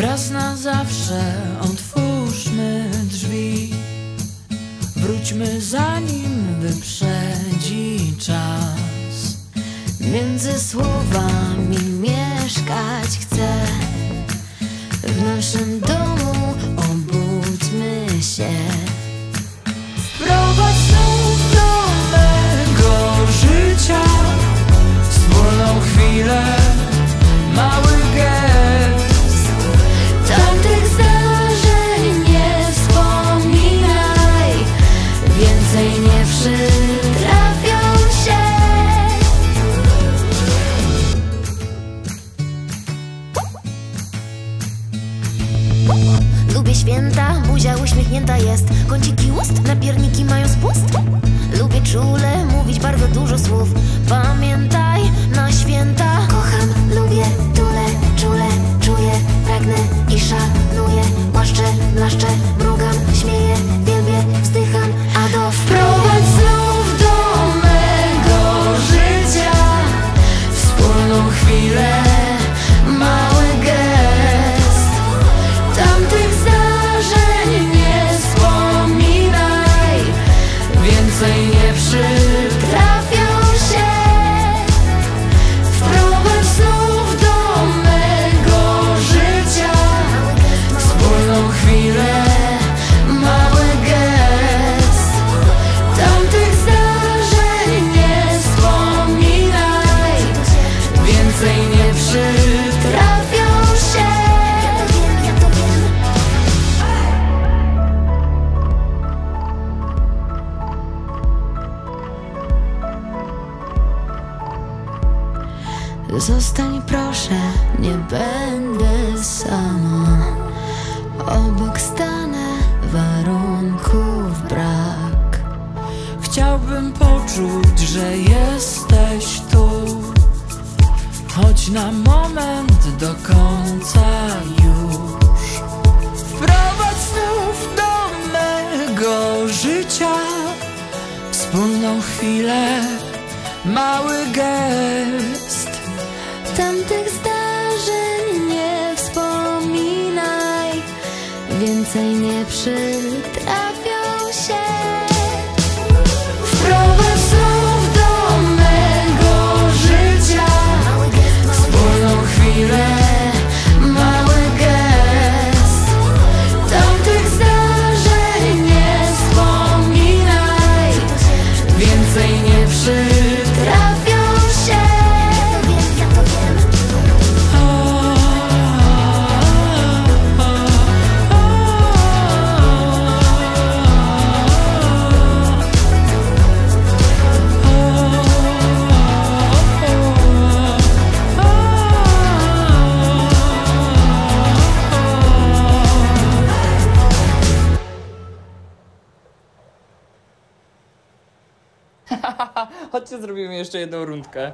Raz na zawsze otwórzmy drzwi. Wróćmy zanim wyprzedzi czas. Między słowami mieszkać chcę Lubię święta, buzia uśmiechnięta jest. Kąciki ust, napierniki mają spust. Lubię czule, mówić bardzo dużo słów. Pamiętaj, na święta. Kocham, lubię, tule, czule, czuję Pragnę i szanuję. Łaszczę, laszczę, mrugam, śmieję Wielbię, wzdycham, a do Wprowadź znów do mego życia Wspólną chwilę, mały Zostań proszę, nie będę sama. Obok stanę, warunków brak. Chciałbym poczuć, że jesteś tu. Choć na moment do końca już. Wprowadź znów do mego życia Wspólną chwilę, mały gest Tamtych zdarzeń nie wspominaj. Więcej nie przytrafią Chodźcie, zrobimy jeszcze jedną rundkę.